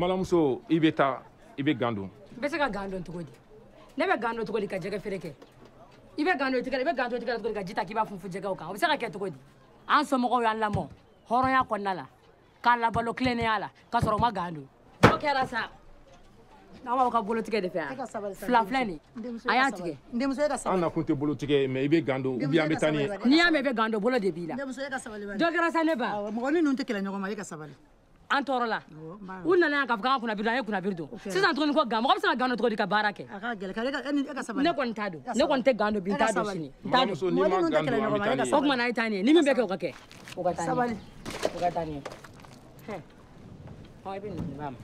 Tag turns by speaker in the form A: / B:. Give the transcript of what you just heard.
A: malamuso i bɛ taa i bɛ gan don
B: n bɛ se ka gan dɔn cogo di ne bɛ gan dɔn cogo di ka jɛgɛ feere kɛ. I bɛ gan dɔn tigɛ i bɛ gan dɔn tigɛ cogo di ka ji ta k'i b'a funfun jɛgɛw kan. O bɛ se ka kɛ cogo di an somɔgɔw y'an lamɔ hɔrɔnya kɔnɔna la. K'a labalo tilennenya la k'a sɔrɔ u ma gan don dɔ kɛra sa n'aw b'aw ka bolotigɛ de fɛ yan. Fila filɛ nin a y'a tigɛ.
C: E
A: an nakun tɛ bolo tigɛ ye mɛ i bɛ gan don ubiyɛn an bɛ taa ni ye
B: n'i y'a mɛn i bɛ gan dɔn bolo de b'i la.
C: E
B: dɔ kɛra sa ne ba.
C: Mɔgɔ ni ninnu tɛ kɛlɛ ɲɔgɔn ma e ka sabali
B: an tɔɔrɔla u nana yan k'a fɔ k'an ka kunnabiri don an ye kunnabiri don. Sisan tuguni ko gan mɔgɔ bɛ se ka gan don cogo di ka baara kɛ.
C: E e ni e
B: ne kɔni t'a don ne kɔni tɛ gan don bi n t'a don sini. N t'a
A: don
B: o tuma kumana a ye taa ni ye. Ni min bɛ kɛ o ka kɛ o ka taa ni ye. O ka taa ni ye. Hɛn. Ɔ i bɛ nin di b'a ma